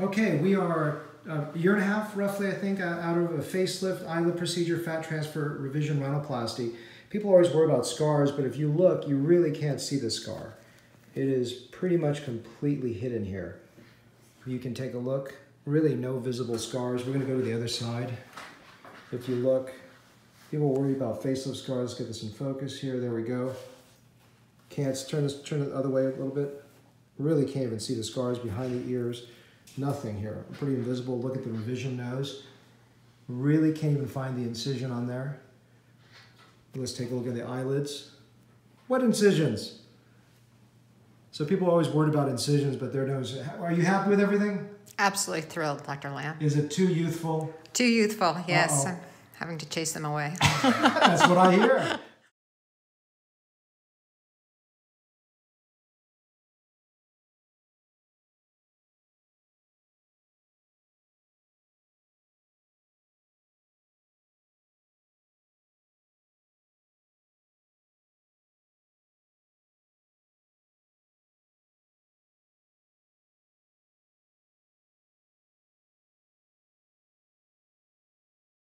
Okay, we are a year and a half, roughly, I think, uh, out of a facelift, eyelid procedure, fat transfer, revision, rhinoplasty. People always worry about scars, but if you look, you really can't see the scar. It is pretty much completely hidden here. You can take a look. Really no visible scars. We're gonna go to the other side. If you look, people worry about facelift scars. Let's get this in focus here. There we go. Can't turn this turn it the other way a little bit. Really can't even see the scars behind the ears. Nothing here. Pretty invisible. Look at the revision nose. Really can't even find the incision on there. Let's take a look at the eyelids. What incisions? So people are always worried about incisions, but their nose. Are you happy with everything? Absolutely thrilled, Dr. Lam. Is it too youthful? Too youthful, yes. Uh-oh. I'm having to chase them away. That's what I hear.